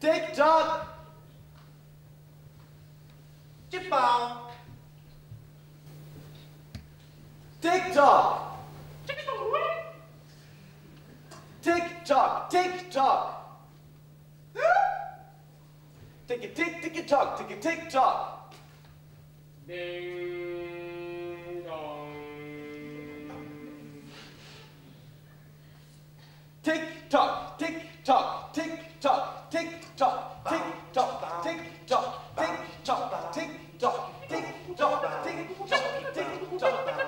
Tick tock. Chip bow. Tick tock. Tick tock. Tick tock. Tick a tick, tick a tock, tick a tick tock. Ding dong. Tick tock, tick tock, tick tock, tick tock. Talk about it.